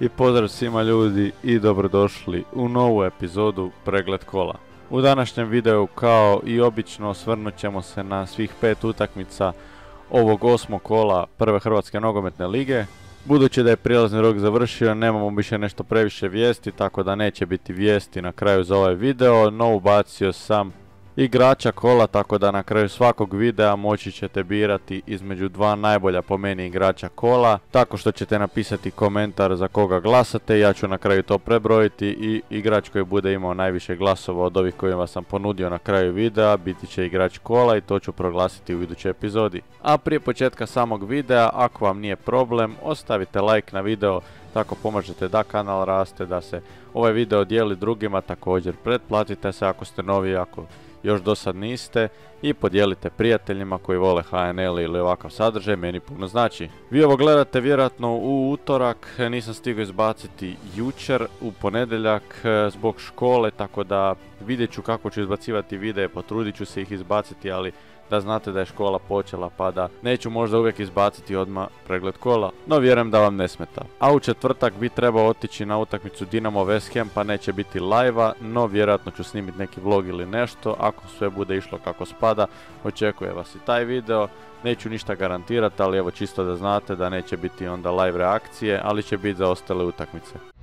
I pozdrav svima ljudi i dobrodošli u novu epizodu Pregled kola. U današnjem videu kao i obično osvrnut ćemo se na svih pet utakmica ovog osmog kola prve Hrvatske nogometne lige. Budući da je prijelazni rok završio, nemamo više nešto previše vijesti, tako da neće biti vijesti na kraju za ovaj video, no ubacio sam igrača kola, tako da na kraju svakog videa moći ćete birati između dva najbolja po meni igrača kola, tako što ćete napisati komentar za koga glasate, ja ću na kraju to prebrojiti i igrač koji bude imao najviše glasova od ovih kojima sam ponudio na kraju videa biti će igrač kola i to ću proglasiti u idućoj epizodi. A prije početka samog videa, ako vam nije problem, ostavite like na video, tako pomažete da kanal raste, da se ovaj video dijeli drugima, također pretplatite se ako ste novi, ako još do sad niste i podijelite prijateljima koji vole HNL ili ovakav sadržaj, meni puno znači. Vi ovo gledate vjerojatno u utorak, nisam stigao izbaciti jučer, u ponedjeljak e, zbog škole, tako da vidjet ću kako ću izbacivati videe, potrudit ću se ih izbaciti, ali da znate da je škola počela pa da neću možda uvijek izbaciti odmah pregled kola, no vjerujem da vam ne smeta. A u četvrtak bi trebao otići na utakmicu Dinamo West Ham pa neće biti live no vjerojatno ću snimiti neki vlog ili nešto, ako sve bude išlo kako spada, očekuje vas i taj video. Neću ništa garantirati, ali evo čisto da znate da neće biti onda live reakcije, ali će biti za ostale utakmice.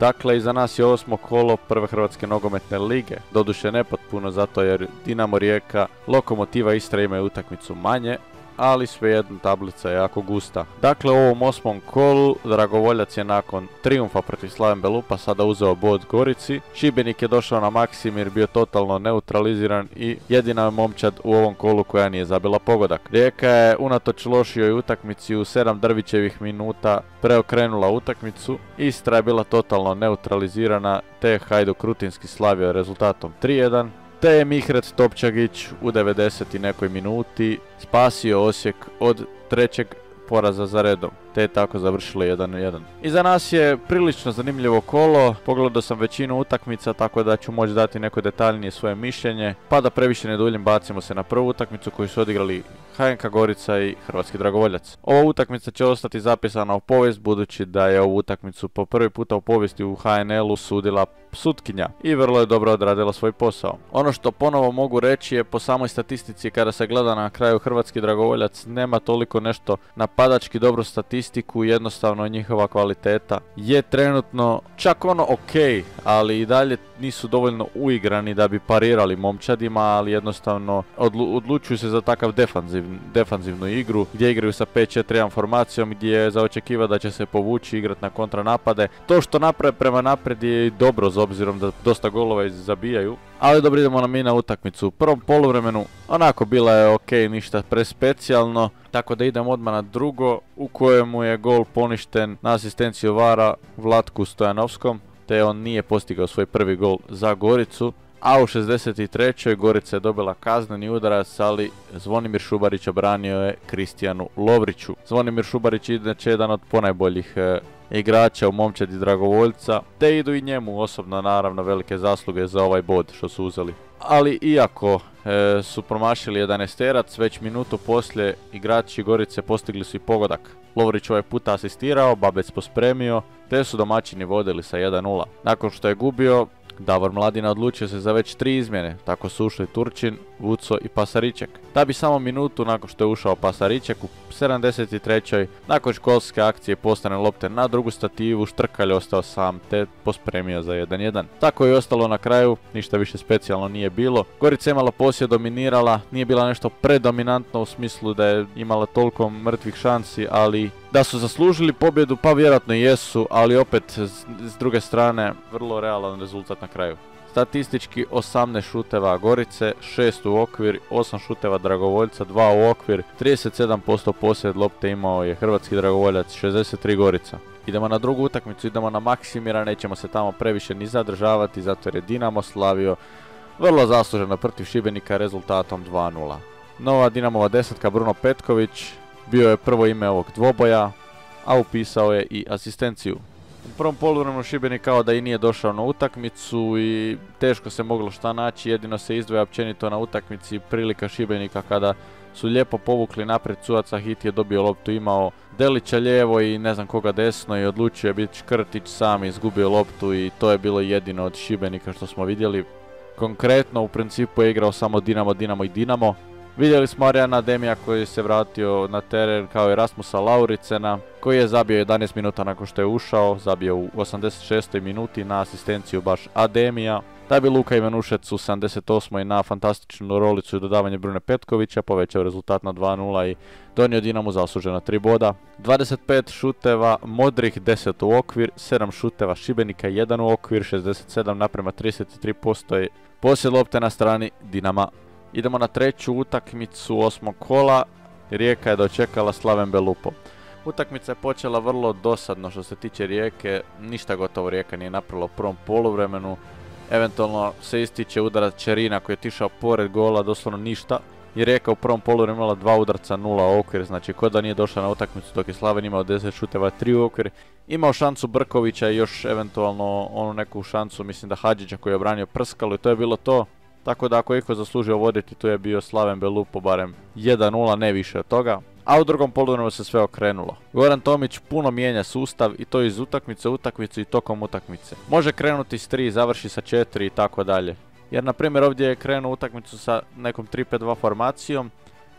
Dakle, iza nas je osmo kolo prve Hrvatske nogometne lige. Doduše nepotpuno zato jer Dinamo Rijeka, Lokomotiva Istra imaju utakmicu manje, ali svejedno tablica je jako gusta. Dakle, u ovom osmom kolu Dragovoljac je nakon triumfa protiv Slaven Belupa sada uzeo bod Gorici. Šibenik je došao na Maksimir, bio totalno neutraliziran i jedina je momčad u ovom kolu koja nije zabila pogodak. Rijeka je unatoč lošijoj utakmici u 7 drvićevih minuta preokrenula utakmicu. Istra je bila totalno neutralizirana te je Hajduk rutinski slavio rezultatom 3-1 te je Mihret Topčagić u 90. nekoj minuti spasio Osijek od trećeg poraza za redom, te je tako završilo 1-1. Iza nas je prilično zanimljivo kolo, pogledao sam većinu utakmica, tako da ću moći dati neko detaljnije svoje mišljenje, pa da previše ne duljim bacimo se na prvu utakmicu koju su odigrali HNK Gorica i Hrvatski Dragovoljac. Ova utakmica će ostati zapisana u povijest budući da je ovu utakmicu po prvi puta u povijesti u HNL-u sudila sutkinja i vrlo je dobro odradila svoj posao. Ono što ponovo mogu reći je po samoj statistici kada se gleda na kraju Hrvatski Dragovoljac nema toliko nešto napadački dobru statistiku, jednostavno njihova kvaliteta je trenutno čak ono ok, ali i dalje nisu dovoljno uigrani da bi parirali momčadima, ali jednostavno odlučuju se za takav defanziv, defanzivnu igru gdje igraju sa 5-4-1 formacijom gdje je za očekiva da će se povući igrati na kontranapade. To što naprave prema napred je dobro s obzirom da dosta golova zabijaju. Ali dobro idemo na mi na utakmicu. U prvom poluvremenu onako bila je ok, ništa prespecijalno. Tako da idem odmah na drugo u kojemu je gol poništen na asistenciju Vara Vlatku Stojanovskom te on nije postigao svoj prvi gol za Goricu. A u 63. Gorica je dobila kazneni udarac, ali Zvonimir Šubarić obranio je Kristijanu Lovriću. Zvonimir Šubarić inače jedan od ponajboljih e, igrača u momčadi Dragovoljca, te idu i njemu osobno naravno velike zasluge za ovaj bod što su uzeli. Ali iako e, su promašili 11 terac, već minutu poslije igrači Gorice postigli su i pogodak. Lovrić ovaj puta asistirao, Babec pospremio, te su domaćini vodili sa 1-0. Nakon što je gubio, Davor Mladina odlučio se za već tri izmjene, tako su ušli Turčin, Vuco i Pasariček. Da bi samo minutu nakon što je ušao Pasariček u 73. nakon školske akcije postane lopte na drugu stativu, Štrkalj ostao sam te pospremio za 1-1. Tako je ostalo na kraju, ništa više specijalno nije bilo. Gorica je imala posjed dominirala, nije bila nešto predominantno u smislu da je imala toliko mrtvih šansi, ali da su zaslužili pobjedu, pa vjerojatno jesu, ali opet s druge strane vrlo realan rezultat na kraju. Statistički 18 šuteva Gorice, 6 u okvir, 8 šuteva Dragovoljca, 2 u okvir, 37% posjed lopte imao je Hrvatski Dragovoljac, 63 Gorica. Idemo na drugu utakmicu, idemo na Maksimira, nećemo se tamo previše ni zadržavati zato jer je Dinamo slavio vrlo zasluženo protiv Šibenika rezultatom 2-0. Nova Dinamova desetka Bruno Petković, Bio je prvo ime ovog dvoboja, a upisao je i asistenciju. U prvom poluvremenu Šibenik kao da i nije došao na utakmicu i teško se moglo šta naći, jedino se izdvoja općenito na utakmici prilika Šibenika kada su lijepo povukli naprijed Suaca, Hit je dobio loptu, imao Delića lijevo i ne znam koga desno i odlučio je biti Škrtić sam izgubio loptu i to je bilo jedino od Šibenika što smo vidjeli. Konkretno u principu je igrao samo Dinamo, Dinamo i Dinamo. Vidjeli smo Arijana Demija koji se vratio na teren kao i Rasmusa Lauricena koji je zabio 11 minuta nakon što je ušao, zabio u 86. minuti na asistenciju baš Ademija. Da bi Luka Ivanušec u 78. na fantastičnu rolicu i dodavanje Brune Petkovića povećao rezultat na 2-0 i donio Dinamo zaslužena 3 boda. 25 šuteva, Modrih 10 u okvir, 7 šuteva Šibenika 1 u okvir, 67 naprema 33% je posjed lopte na strani Dinama. Idemo na treću utakmicu osmog kola, Rijeka je dočekala Slaven Belupo. Utakmica je počela vrlo dosadno što se tiče Rijeke, ništa gotovo Rijeka nije napravila u prvom poluvremenu. Eventualno se ističe udarac Čerina koji je tišao pored gola, doslovno ništa. I Rijeka u prvom polu imala dva udarca, nula okvir, znači kod da nije došla na utakmicu dok je Slaven imao 10 šuteva, 3 okvir. Imao šansu Brkovića i još eventualno onu neku šansu, mislim da Hadžića koji je obranio prskalu i to je bilo to. Tako da ako iko zaslužio voditi, tu je bio Slaven Belupo barem 1-0, ne više od toga a u drugom poluvremenu se sve okrenulo. Goran Tomić puno mijenja sustav i to iz utakmice u utakmicu i tokom utakmice. Može krenuti s 3, završi sa 4 i tako dalje. Jer na primjer ovdje je krenuo utakmicu sa nekom 3-5-2 formacijom,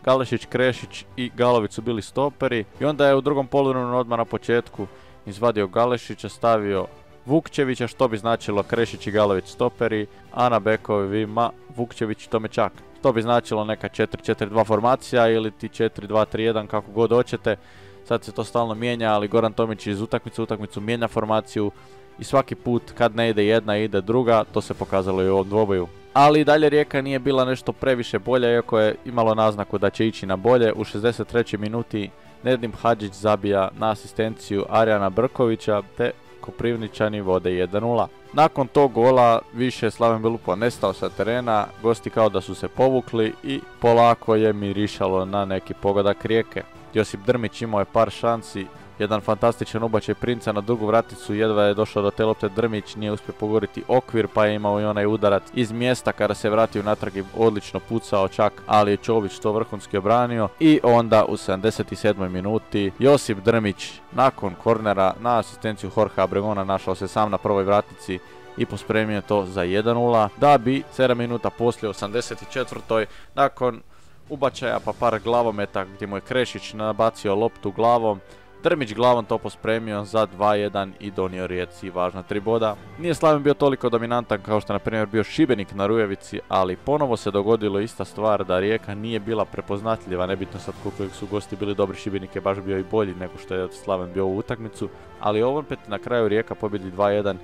Galešić, Krešić i Galović su bili stoperi i onda je u drugom poluvremenu odmah na početku izvadio Galešića, stavio Vukčevića što bi značilo Krešić i Galović stoperi, a na bekovima Vukčević i Tomečak. To bi značilo neka 4-4-2 formacija ili ti 4-2-3-1 kako god hoćete. Sad se to stalno mijenja, ali Goran Tomić iz utakmice u utakmicu mijenja formaciju i svaki put kad ne ide jedna ide druga, to se pokazalo i u ovom dvoboju. Ali dalje Rijeka nije bila nešto previše bolja, iako je imalo naznaku da će ići na bolje. U 63. minuti Nedim Hadžić zabija na asistenciju Arijana Brkovića, te Koprivničani vode 1-0. Nakon tog gola više Slaven Belupo nestao sa terena, gosti kao da su se povukli i polako je mirišalo na neki pogodak rijeke. Josip Drmić imao je par šansi jedan fantastičan ubačaj princa na drugu vraticu, jedva je došao do te lopte Drmić, nije uspio pogoriti okvir pa je imao i onaj udarac iz mjesta kada se vratio natrag i odlično pucao čak, ali je Čović to vrhunski obranio i onda u 77. minuti Josip Drmić nakon kornera na asistenciju Horha Abregona našao se sam na prvoj vratici i pospremio to za 1-0 da bi 7 minuta poslije 84. nakon ubačaja pa par glavometa gdje mu je Krešić nabacio loptu glavom Drmić glavom to pospremio za 2-1 i donio Rijeci važna tri boda. Nije Slaven bio toliko dominantan kao što na primjer bio Šibenik na Rujevici, ali ponovo se dogodilo ista stvar da Rijeka nije bila prepoznatljiva, nebitno sad koliko su gosti bili dobri, Šibenik je baš bio i bolji nego što je Slaven bio u utakmicu, ali opet na kraju Rijeka pobjedi 2-1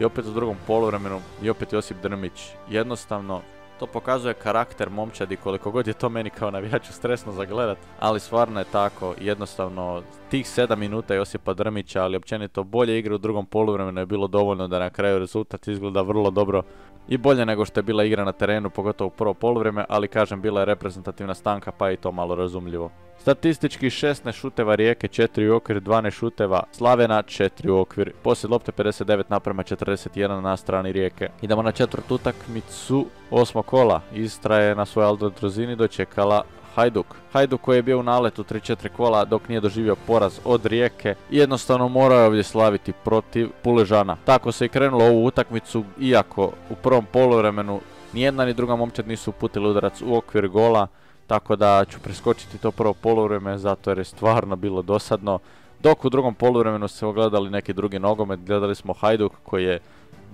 i opet u drugom poluvremenu i opet Josip Drmić. Jednostavno to pokazuje karakter momčadi koliko god je to meni kao navijaču stresno za gledat, ali stvarno je tako, jednostavno tih 7 minuta Josipa Drmića, ali općenito bolje igre u drugom poluvremenu je bilo dovoljno da na kraju rezultat izgleda vrlo dobro i bolje nego što je bila igra na terenu, pogotovo u prvo poluvreme, ali kažem bila je reprezentativna stanka pa je i to malo razumljivo. Statistički 16 šuteva Rijeke, 4 u okvir, 12 šuteva Slavena, 4 u okvir. Poslije lopte 59 naprema 41 na strani Rijeke. Idemo na četvrtu utakmicu, osmo kola. Istra je na svojoj Aldro dočekala Hajduk. Hajduk koji je bio u naletu 3-4 kola dok nije doživio poraz od Rijeke i jednostavno morao je ovdje slaviti protiv Puležana. Tako se i krenulo ovu utakmicu iako u prvom poluvremenu nijedna ni druga momčad nisu uputili udarac u okvir gola. Tako da ću preskočiti to prvo poluvreme zato jer je stvarno bilo dosadno. Dok u drugom poluvremenu se ogledali neki drugi nogomet, gledali smo Hajduk koji je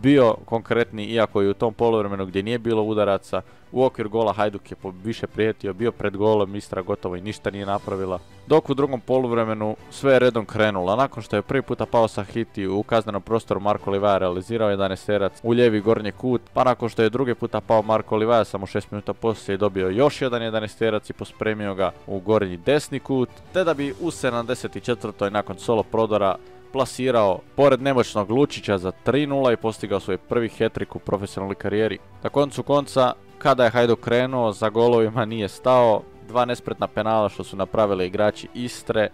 bio konkretni, iako i u tom poluvremenu gdje nije bilo udaraca, u okvir gola Hajduk je više prijetio, bio pred golom, Istra gotovo i ništa nije napravila. Dok u drugom poluvremenu sve je redom krenulo. Nakon što je prvi puta pao sa hiti u kaznenom prostoru Marko Livaja realizirao 11 terac u lijevi gornji kut, pa nakon što je drugi puta pao Marko Livaja samo 6 minuta poslije je dobio još jedan 11 terac i pospremio ga u gornji desni kut, te da bi u 74. nakon solo prodora plasirao pored nemoćnog Lučića za 3-0 i postigao svoj prvi hetrik u profesionalnoj karijeri. Na koncu konca, kada je Hajduk krenuo, za golovima nije stao, dva nespretna penala što su napravili igrači Istre,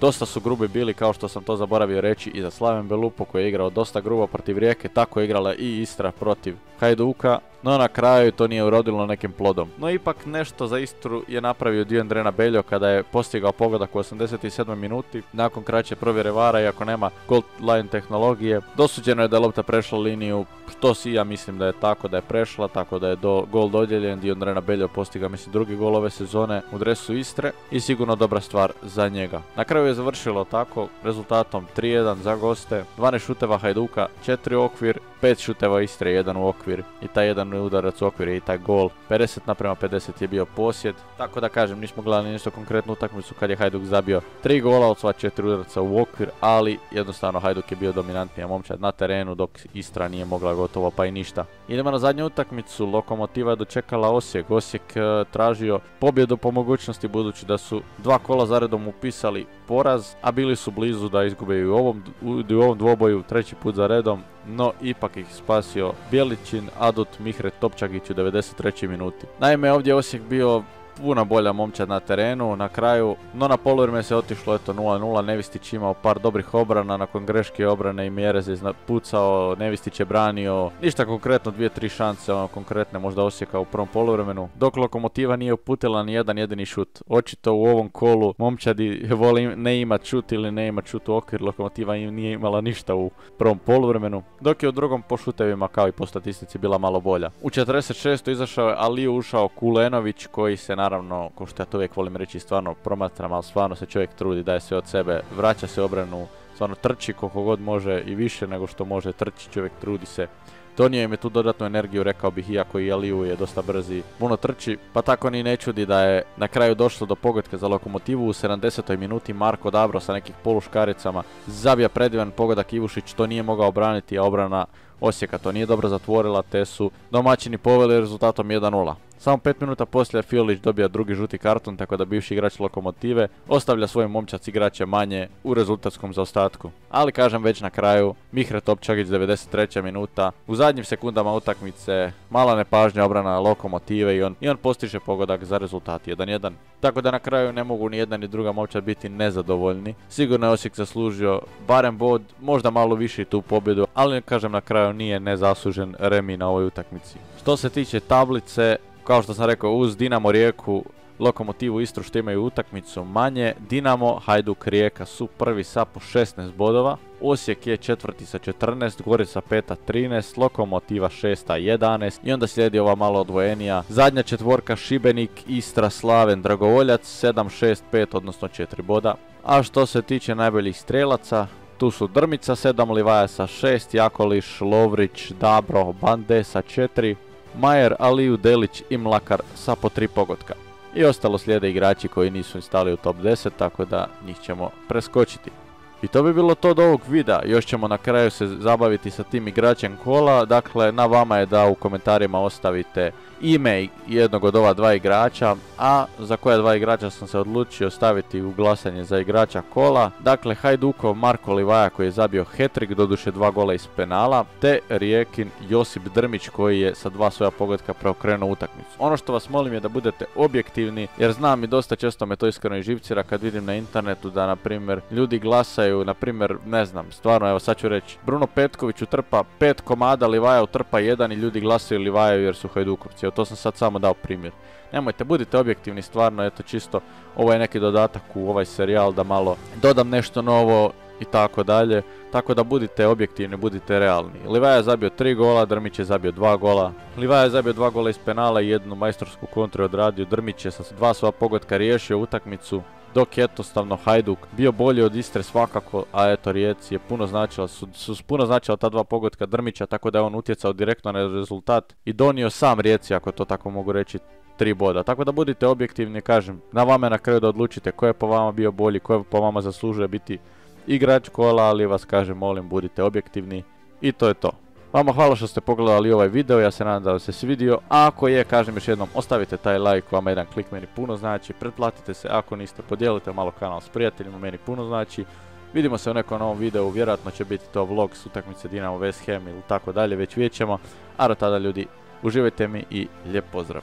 Dosta su grubi bili, kao što sam to zaboravio reći, i za Slaven Belupo koji je igrao dosta grubo protiv Rijeke, tako je igrala i Istra protiv Hajduka, no na kraju to nije urodilo nekim plodom. No ipak nešto za Istru je napravio dio Andrena Beljo kada je postigao pogodak u 87. minuti nakon kraće provjere vara iako nema gold line tehnologije. Dosuđeno je da je lopta prešla liniju, što si ja mislim da je tako da je prešla, tako da je do, gol dodjeljen, dio Andrena Beljo postigao mislim drugi gol ove sezone u dresu Istre i sigurno dobra stvar za njega. Na kraju je završilo tako rezultatom 3-1 za goste, 12 šuteva Hajduka, 4 okvir, 5 šuteva Istre, 1 u okvir i taj jedan udarac u okvir i taj gol. 50 naprema 50 je bio posjed, tako da kažem nismo gledali ništa konkretnu utakmicu kad je Hajduk zabio 3 gola od sva 4 udarca u okvir, ali jednostavno Hajduk je bio dominantnija momčad na terenu dok Istra nije mogla gotovo pa i ništa. Idemo na zadnju utakmicu, Lokomotiva je dočekala Osijek, Osijek e, tražio pobjedu po mogućnosti budući da su dva kola zaredom upisali poraz, a bili su blizu da izgube i u ovom, u, ovom dvoboju treći put za redom, no ipak ih spasio Bjelićin, Adut, Mihret Topčagić u 93. minuti. Naime, ovdje Osijek bio puno bolja momčad na terenu, na kraju, no na poluvreme se otišlo eto 0-0, Nevistić imao par dobrih obrana, nakon greške obrane i Mjerez je pucao, Nevistić je branio, ništa konkretno, dvije, tri šanse, ono konkretne možda Osijeka u prvom poluvremenu, dok Lokomotiva nije uputila ni jedan jedini šut. Očito u ovom kolu momčadi voli ne imat šut ili ne imat šut u okvir, Lokomotiva nije imala ništa u prvom poluvremenu, dok je u drugom po šutevima kao i po statistici bila malo bolja. U 46. izašao je Aliju ušao Kulenović koji se naravno, ko što ja to uvijek volim reći, stvarno promatram, ali stvarno se čovjek trudi, daje sve od sebe, vraća se obranu, stvarno trči koliko god može i više nego što može, trči čovjek, trudi se. Donio im je tu dodatnu energiju, rekao bih, iako i Aliju je dosta brzi, puno trči, pa tako ni ne čudi da je na kraju došlo do pogodka za lokomotivu u 70. minuti Marko Dabro sa nekih poluškaricama zabija predivan pogodak Ivušić, to nije mogao obraniti, a obrana Osijeka to nije dobro zatvorila, te su domaćini poveli rezultatom 1-0. Samo 5 minuta poslije Fiolić dobija drugi žuti karton, tako da bivši igrač lokomotive ostavlja svoj momčac igrače manje u rezultatskom zaostatku. Ali kažem već na kraju, Mihre Topčagić 93. minuta, u zadnjim sekundama utakmice, mala nepažnja obrana lokomotive i on, i on postiže pogodak za rezultat 1-1. Tako da na kraju ne mogu ni jedna ni druga momčad biti nezadovoljni. Sigurno je Osijek zaslužio barem bod, možda malo više tu pobjedu, ali kažem na kraju nije nezaslužen remi na ovoj utakmici. Što se tiče tablice, kao što sam rekao, uz Dinamo Rijeku, Lokomotivu Istru što imaju utakmicu manje, Dinamo, Hajduk, Rijeka su prvi sa po 16 bodova, Osijek je četvrti sa 14, Gorica peta 13, Lokomotiva šesta 11 i onda slijedi ova malo odvojenija. Zadnja četvorka Šibenik, Istra, Slaven, Dragovoljac 7, 6, 5 odnosno 4 boda. A što se tiče najboljih strelaca, tu su Drmica 7, Livaja sa 6, Jakoliš, Lovrić, Dabro, Bande sa 4, Majer, Aliju, Delić i Mlakar sa po tri pogotka. I ostalo slijede igrači koji nisu stali u top 10, tako da njih ćemo preskočiti. I to bi bilo to od ovog videa, još ćemo na kraju se zabaviti sa tim igračem kola, dakle na vama je da u komentarima ostavite ime jednog od ova dva igrača, a za koja dva igrača sam se odlučio staviti u glasanje za igrača kola. Dakle, Hajdukov Marko Livaja koji je zabio hetrik, doduše dva gola iz penala, te Rijekin Josip Drmić koji je sa dva svoja pogodka preokrenuo utakmicu. Ono što vas molim je da budete objektivni, jer znam i dosta često me to iskreno i živcira kad vidim na internetu da, na primjer, ljudi glasaju, na primjer, ne znam, stvarno, evo sad ću reći, Bruno Petković utrpa pet komada, Livaja utrpa jedan i ljudi glasaju Livaju jer su Hajdukovci to sam sad samo dao primjer. Nemojte, budite objektivni stvarno, eto čisto, ovo je neki dodatak u ovaj serijal da malo dodam nešto novo i tako dalje. Tako da budite objektivni, budite realni. Livaja je zabio tri gola, Drmić je zabio dva gola. Livaja je zabio dva gola iz penala i jednu majstorsku kontru odradio. Drmić je sa dva sva pogotka riješio utakmicu dok jednostavno Hajduk bio bolji od Istre svakako, a eto Rijeci je puno značila, su, su puno značila ta dva pogotka Drmića, tako da je on utjecao direktno na rezultat i donio sam Rijeci, ako to tako mogu reći, tri boda. Tako da budite objektivni, kažem, na vama je na kraju da odlučite ko je po vama bio bolji, ko je po vama zaslužuje biti igrač kola, ali vas kažem, molim, budite objektivni i to je to. Vama hvala što ste pogledali ovaj video, ja se nadam da vam se svidio. Ako je, kažem još jednom, ostavite taj like, vama jedan klik meni puno znači. Pretplatite se, ako niste, podijelite malo kanal s prijateljima, meni puno znači. Vidimo se u nekom novom videu, vjerojatno će biti to vlog s utakmice Dinamo West Ham ili tako dalje, već vidjet ćemo. A do tada ljudi, uživajte mi i lijep pozdrav.